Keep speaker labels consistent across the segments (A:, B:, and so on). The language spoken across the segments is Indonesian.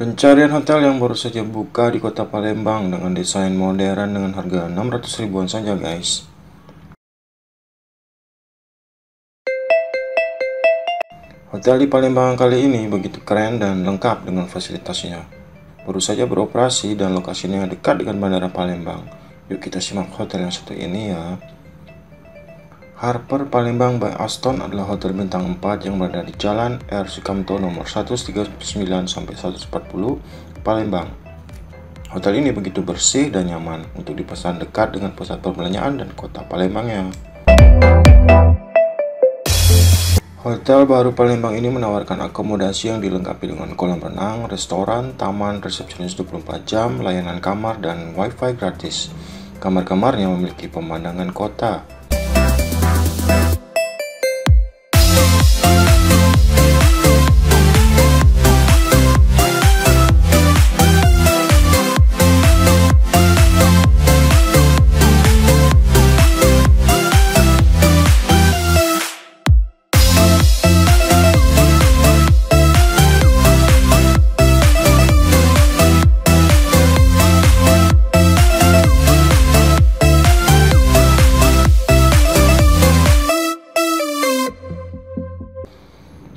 A: Pencarian hotel yang baru saja buka di kota Palembang dengan desain modern dengan harga 600 ribuan saja guys. Hotel di Palembang kali ini begitu keren dan lengkap dengan fasilitasnya. Baru saja beroperasi dan lokasinya dekat dengan Bandara Palembang. Yuk kita simak hotel yang satu ini ya. Harper Palembang by Aston adalah hotel bintang 4 yang berada di Jalan R. Sukamto nomor 139 sampai 140 Palembang. Hotel ini begitu bersih dan nyaman untuk dipesan dekat dengan pusat perbelanjaan dan kota Palembang ya. Hotel baru Palembang ini menawarkan akomodasi yang dilengkapi dengan kolam renang, restoran, taman, resepsionis 24 jam, layanan kamar, dan wifi gratis. Kamar-kamarnya memiliki pemandangan kota,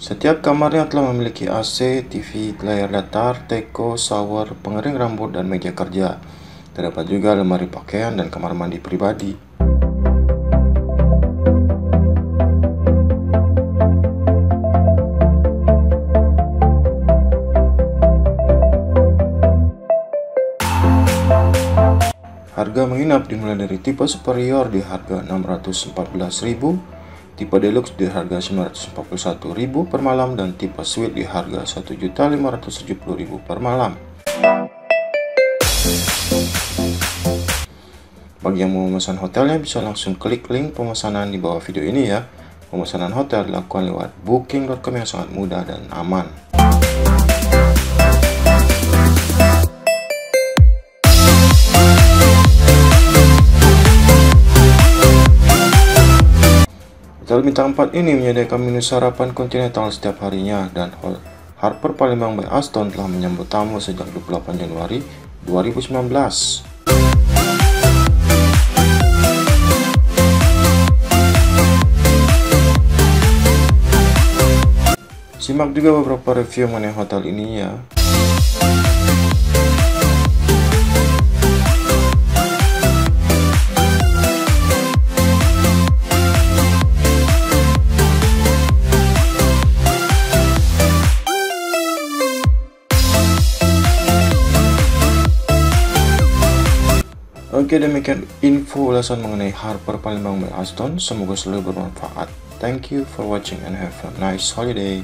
A: Setiap kamarnya telah memiliki AC, TV, layar datar, teko, shower, pengering rambut, dan meja kerja. Terdapat juga lemari pakaian dan kamar mandi pribadi. Harga menginap dimulai dari tipe superior di harga 614.000 tipe deluxe di harga 941.000 per malam dan tipe suite di harga 1.570.000 per malam. Bagi yang mau memesan hotelnya bisa langsung klik link pemesanan di bawah video ini ya. Pemesanan hotel dilakukan lewat booking.com yang sangat mudah dan aman. Hotel Bintang 4 ini menyediakan menu sarapan kontinental setiap harinya dan Harper Palembang by Aston telah menyambut tamu sejak 28 Januari 2019. Simak juga beberapa review mengenai hotel ini ya. Oke demikian info ulasan mengenai Harper Palembang by Aston. Semoga selalu bermanfaat. Thank you for watching and have a nice holiday.